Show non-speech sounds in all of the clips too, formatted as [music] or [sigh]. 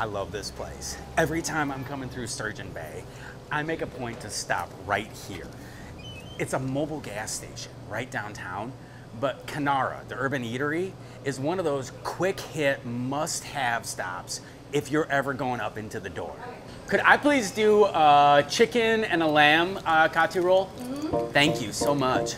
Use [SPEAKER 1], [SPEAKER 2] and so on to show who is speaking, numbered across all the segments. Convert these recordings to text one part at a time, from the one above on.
[SPEAKER 1] I love this place. Every time I'm coming through Sturgeon Bay, I make a point to stop right here. It's a Mobil gas station right downtown, but Kinara, the urban eatery, is one of those quick hit must have stops if you're ever going up into the Door. Could I please do a chicken and a lamb uh, kati roll? Thank you so much.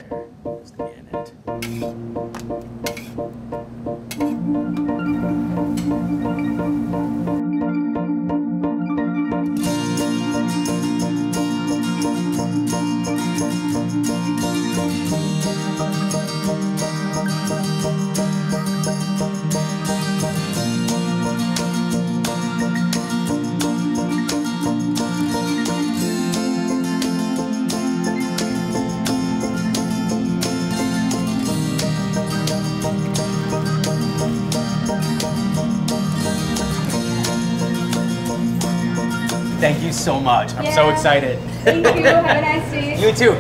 [SPEAKER 1] Thank you so much. I'm so excited.
[SPEAKER 2] Thank you. Have a nice day. [laughs]
[SPEAKER 1] You too.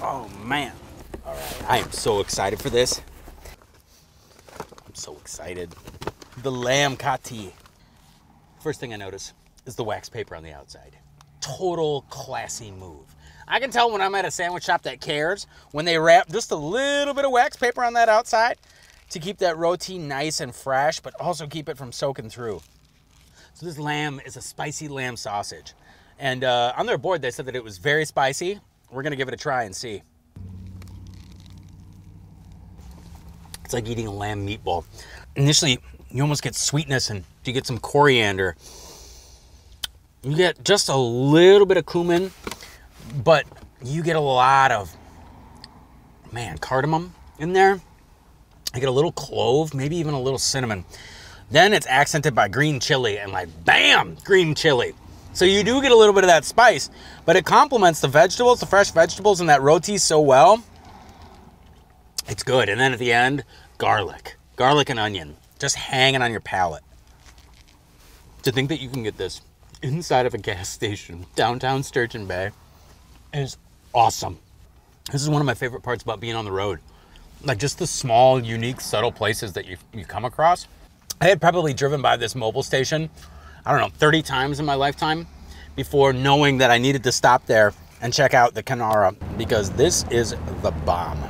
[SPEAKER 1] Oh man. All right. I am so excited for this. I'm so excited. The lamb kati. First thing I notice is the wax paper on the outside. Total classy move. I can tell when I'm at a sandwich shop that cares when they wrap just a little bit of wax paper on that outside to keep that roti nice and fresh, but also keep it from soaking through. So this lamb is a spicy lamb sausage. And uh, on their board, they said that it was very spicy. We're gonna give it a try and see. It's like eating a lamb meatball. Initially, you almost get sweetness and you get some coriander. You get just a little bit of cumin, but you get a lot of, man, cardamom in there. I get a little clove, maybe even a little cinnamon. Then it's accented by green chili and like bam, green chili. So you do get a little bit of that spice, but it complements the vegetables, the fresh vegetables and that roti so well. It's good. And then at the end, garlic. Garlic and onion just hanging on your palate. To think that you can get this inside of a gas [laughs] station downtown Sturgeon Bay is awesome. This is one of my favorite parts about being on the road like just the small, unique, subtle places that you you come across. I had probably driven by this Mobil station, I don't know, 30 times in my lifetime before knowing that I needed to stop there and check out the Kinara because this is the bomb.